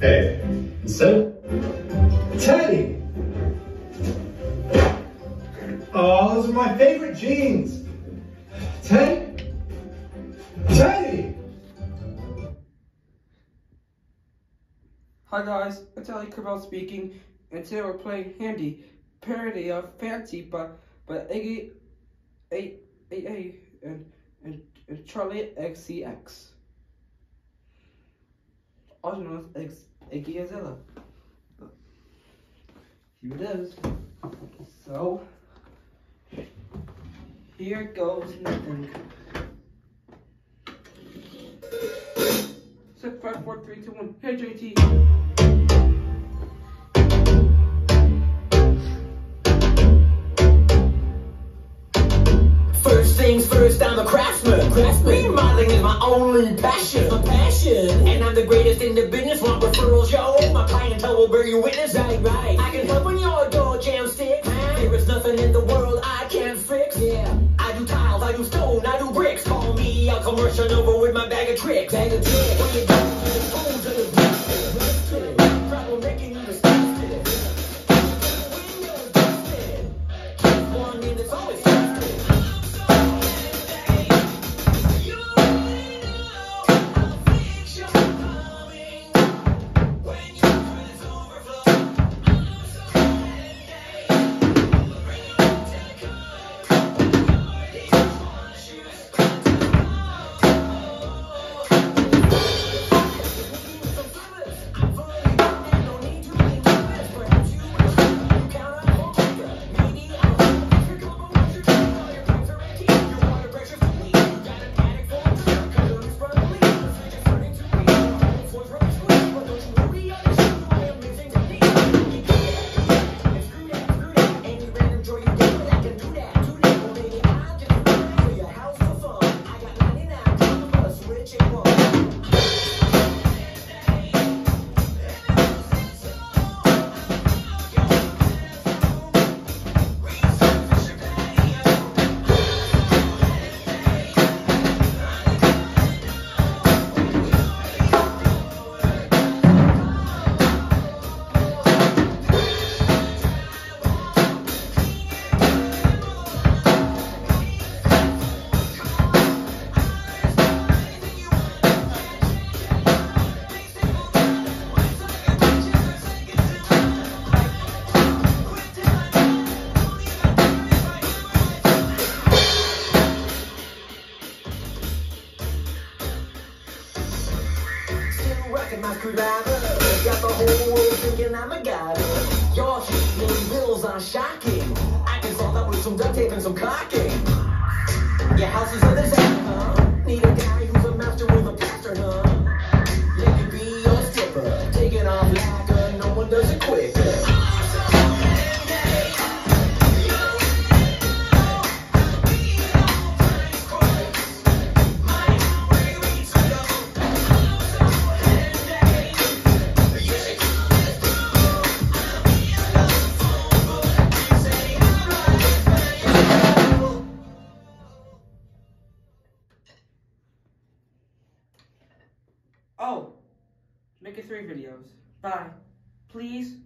Hey, so, Teddy. Oh, those are my favorite jeans. Teddy. Teddy. Hi guys, it's Ali Kerbel speaking, and today we're playing Handy, parody of Fancy by by Iggy, A A A and and, and Charli XCX. Also known as X, Iggy Azalea. Here it is. So here goes nothing. Six, five, four, three, two, one. Hey JT. Things first, I'm a craftsman. craftsman. Remodeling is my only passion. My passion. And I'm the greatest in the business. Want referrals, yo? My clientele will bear you witness. Right, right. I can help when your door jam stick. There is nothing in the world I can't fix. Yeah. I do tiles, I do stone, I do bricks. Call me a commercial Nova with my bag of tricks. Bag of tricks. When you do and the. Problem making Rocking my screwdriver. Got the whole world thinking I'm a god. Your heat bills are shocking. I can solve that with some duct tape and some caulking. Your house is a disaster. Need a guy Oh, make it three videos. Bye. Please.